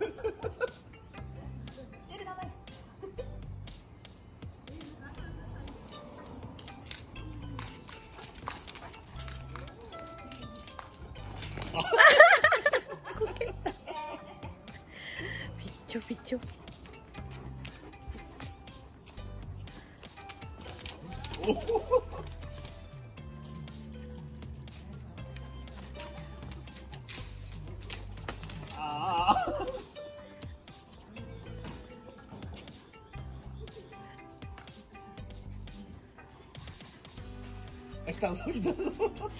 シェル頑張 Están solitando.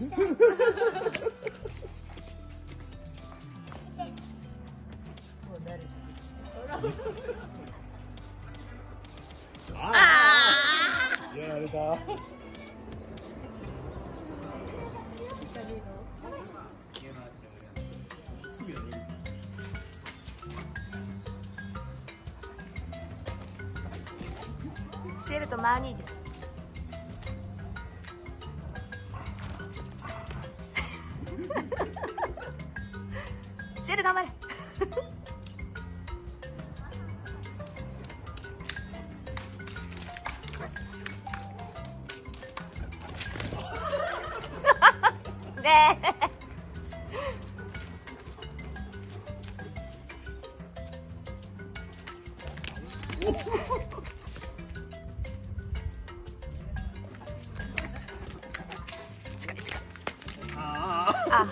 シェルとマーニーです。ねああ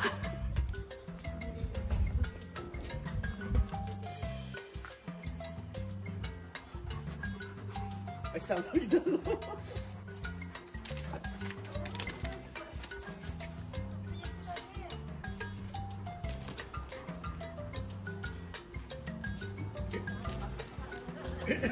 あ来たぞ来たぞシェ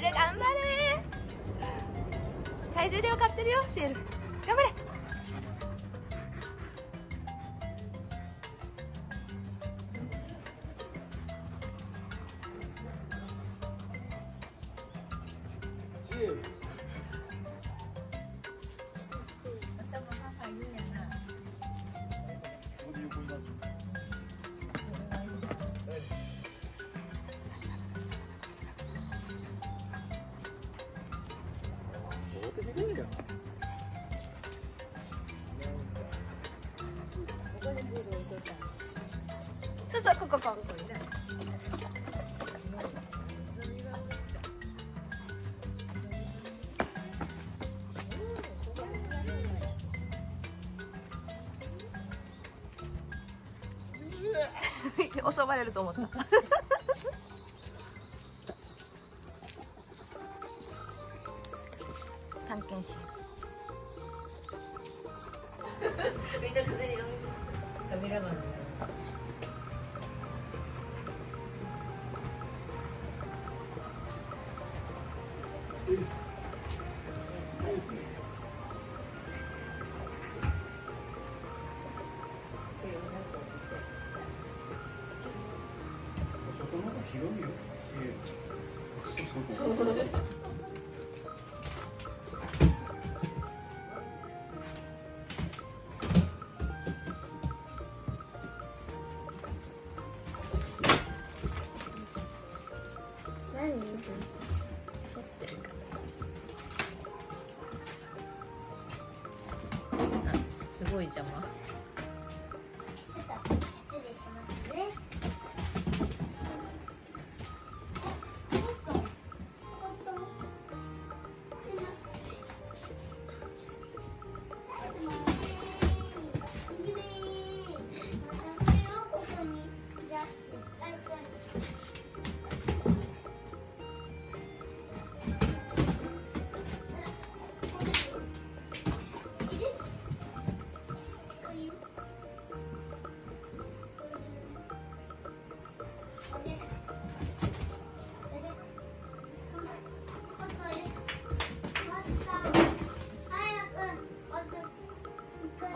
ル頑張れ。体重で分かってるよシェル。襲われると思った。探検心 みんな常にカメラマン すごい邪魔。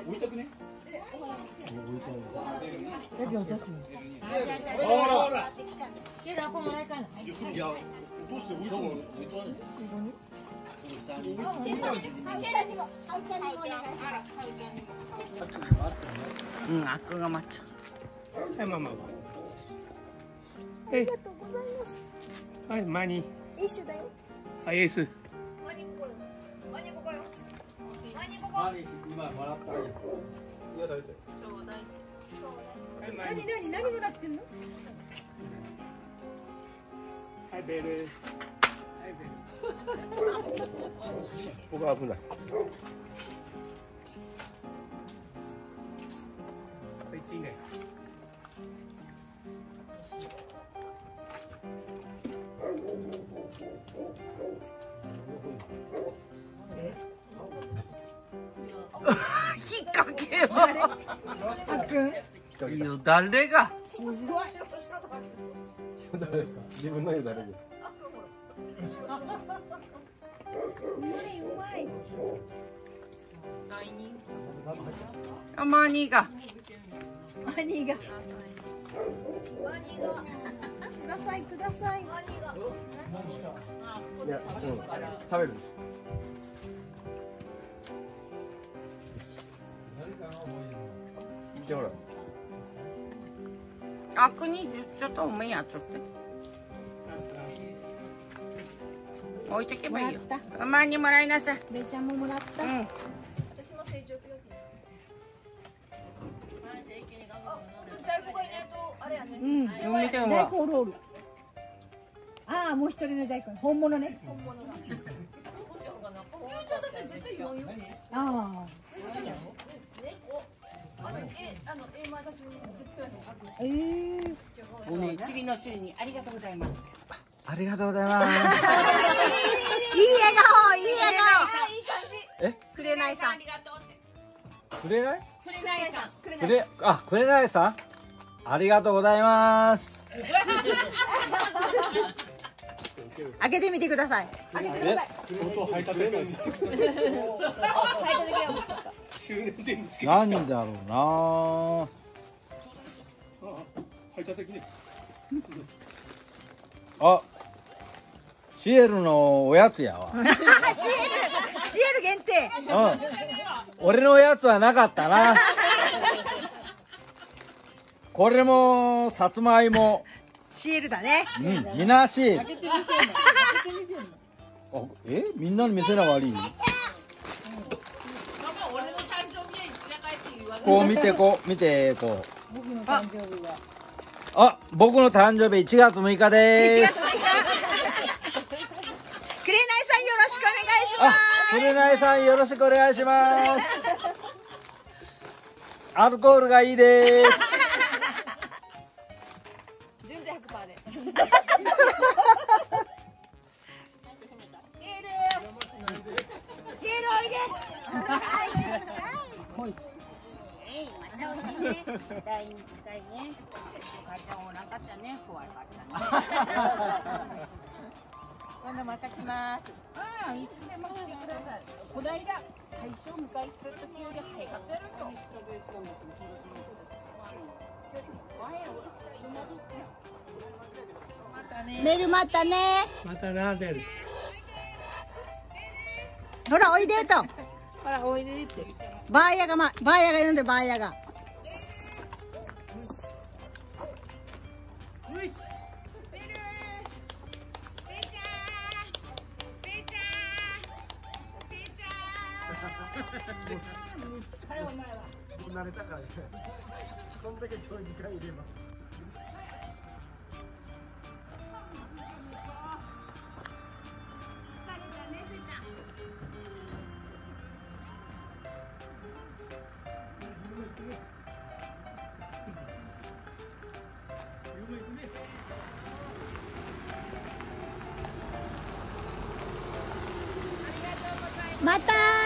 置いたくねだけ私ほらほらシェもないかないや落として置いたのうん、アクが待っちゃはい、ママありがとうございます。はい、マニ一緒だよ。ー、はい、エース。マニここよマニここよマニここ今もらったいや食べてはい、マニー。何何もらってんのはい、ベル。はい、ベル。ここ危ないはい、チいや誰が？すごい。誰ですか自分の家誰でうまいうまいあマニーが。マニーが。くださいくださいいや、うん、食べる？んですじゃあほらアクにちょっとおめやちょっと置いてけばいいよ。もらっマニーもらいなさい。べーちゃんももらった。うん。私も成長記録あ在庫がいないとあれやねうん。見ても。ジャイコおるおるああもう一人のジャイコ本物ね。本物がゆうちゃんだって絶対言わんよああのえあのえ私絶対やあええー、おねちびの種類にありがとうございます。ありがとうございます。いい笑顔いい笑えくれないさんくれないくれないさん。くれあくれないさん？ありがとうございます。開けてみてください。え？相当配達員で す。終年で見つけた。何だろうな。あ配達員ね。あシエルのおやつやわ。シエルシエル限定。うん。俺のやつはなかったな。これもさつまいも。シエルだね。うんみなし。あえ？みんなに見せな悪いこう見てこう 見てこう。僕の誕生日は。あ僕の誕生日1月6日1で月6日。すくれないさんよろしくお願いしまあすくれないさんよろしくお願いします。アルコールがいいです第二回ね。母ちゃんおらんかったね。怖かったね今度また来ます。ああいつでも来てください。こないだ最初迎え行った時より早かったよ。メルまたね。またな、ベル。ほらおいでと。ほらおいでって。バーヤがまバーヤが言うんでバーヤが慣れたからねこんだけ長時間い ればまた